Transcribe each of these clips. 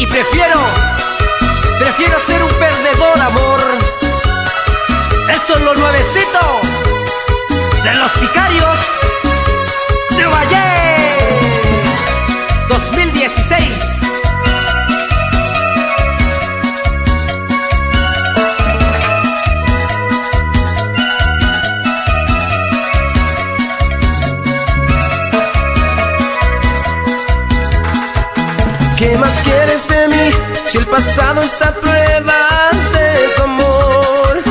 Y prefiero, prefiero ser un perdedor, amor. Esto es lo nuevecito de los sicarios ¿Qué más quieres de mí si el pasado está a prueba de tu amor?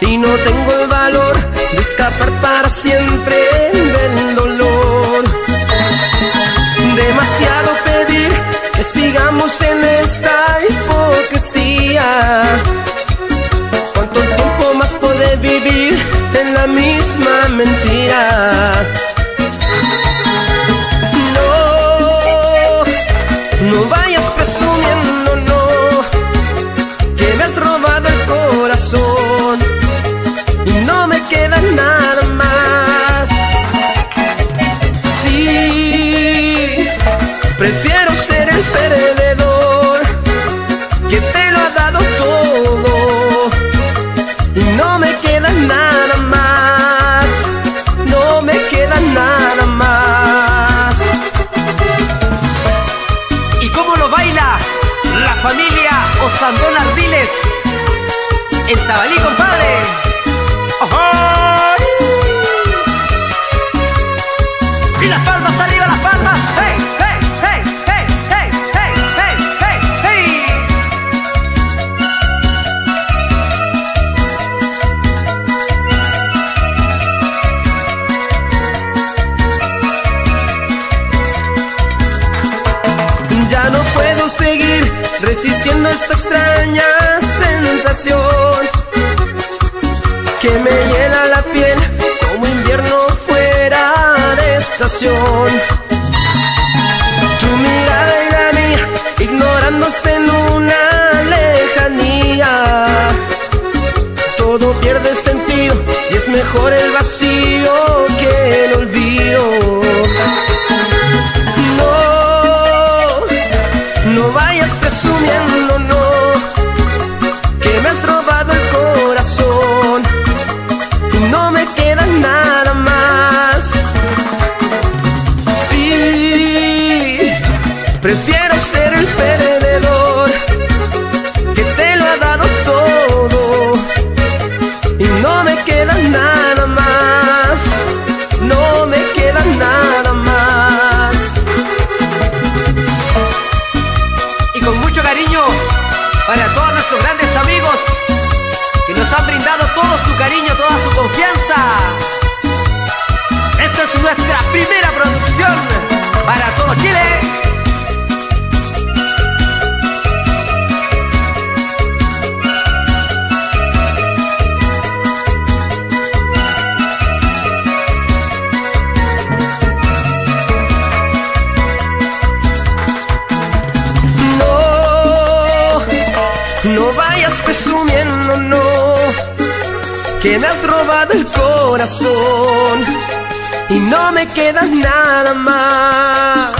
Y no tengo el valor de escapar para siempre del dolor. Demasiado pedir que sigamos en esta hipocresía. ¿Cuánto tiempo más poder vivir en la misma mentira? Perdedor que te lo ha dado todo y no me queda nada más. No me queda nada más. ¿Y cómo lo baila la familia Osandón Ardiles? En Tabalí, compadre. Resistiendo esta extraña sensación que me llena la piel como invierno fuera de estación. Tu mirada y la mía ignorándose en una lejanía. Todo pierde sentido y es mejor el vacío Esta es nuestra primera producción para todo Chile. Que me has robado el corazón y no me queda nada más.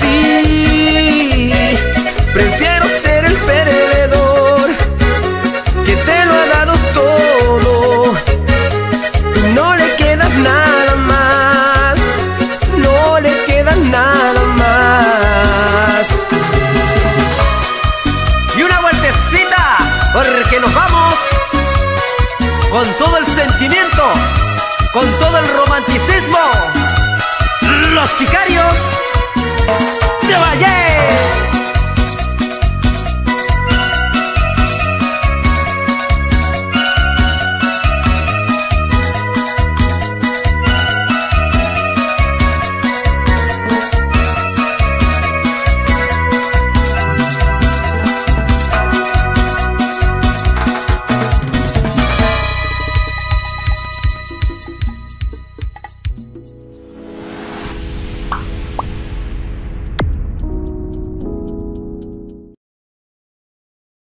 Sí, prefiero ser el perdedor que te lo ha dado todo y no le queda nada más. No le queda nada más. Y una vueltecita, porque nos vamos con todo el sentimiento, con todo el romanticismo. Los sicarios